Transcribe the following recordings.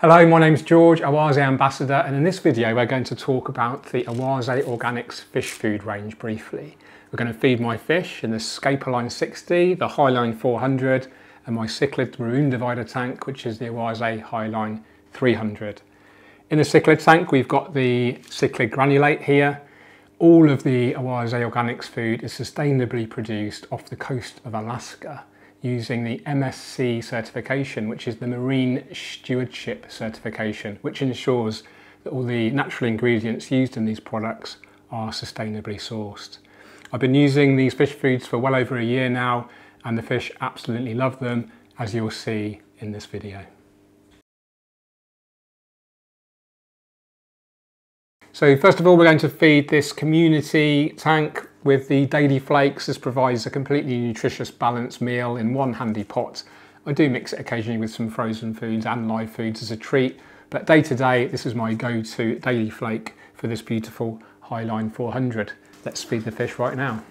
Hello, my name's George, OASE Ambassador, and in this video we're going to talk about the OASE Organix fish food range briefly. We're going to feed my fish in the ScaperLine 60, the Highline 400, and my cichlid maroon divider tank, which is the OASE Highline 300. In the cichlid tank we've got the cichlid granulate here. All of the OASE Organix food is sustainably produced off the coast of Alaska using the MSC certification, which is the Marine Stewardship certification, which ensures that all the natural ingredients used in these products are sustainably sourced. I've been using these fish foods for well over a year now, and the fish absolutely love them, as you'll see in this video. So first of all, we're going to feed this community tank with the Daily Flakes. This provides a completely nutritious balanced meal in one handy pot. I do mix it occasionally with some frozen foods and live foods as a treat, but day to day, this is my go-to Daily Flake for this beautiful Highline 400. Let's feed the fish right now.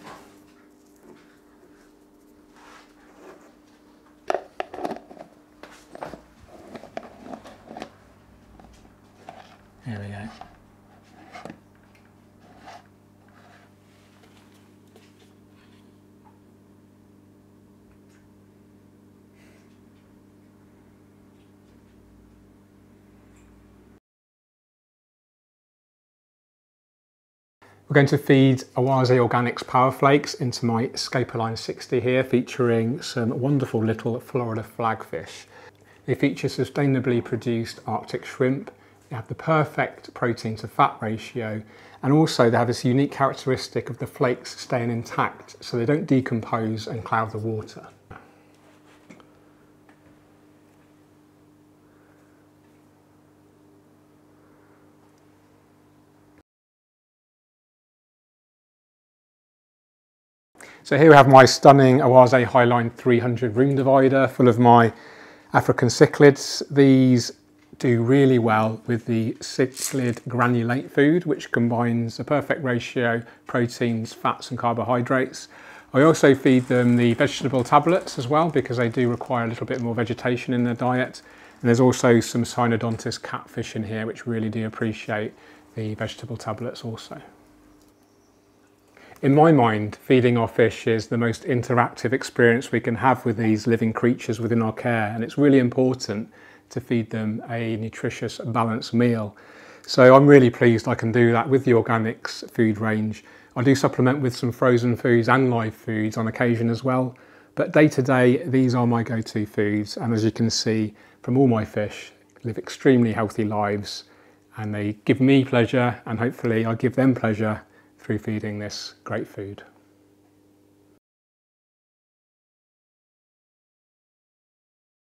Here we go. We're going to feed OASE Organix Power Flakes into my ScaperLine 60 here, featuring some wonderful little Florida flagfish. They feature sustainably produced Arctic shrimp. They have the perfect protein to fat ratio, and also they have this unique characteristic of the flakes staying intact so they don't decompose and cloud the water. So here we have my stunning OASE Highline 300 room divider full of my African cichlids. These do really well with the cichlid granulate food, which combines a perfect ratio of proteins, fats and carbohydrates. I also feed them the vegetable tablets as well because they do require a little bit more vegetation in their diet. And there's also some Synodontis catfish in here which really do appreciate the vegetable tablets also. In my mind, feeding our fish is the most interactive experience we can have with these living creatures within our care, and it's really important to feed them a nutritious, balanced meal. So I'm really pleased I can do that with the Organix food range. I do supplement with some frozen foods and live foods on occasion as well, but day to day, these are my go-to foods, and as you can see from all my fish, live extremely healthy lives, and they give me pleasure, and hopefully I give them pleasure through feeding this great food.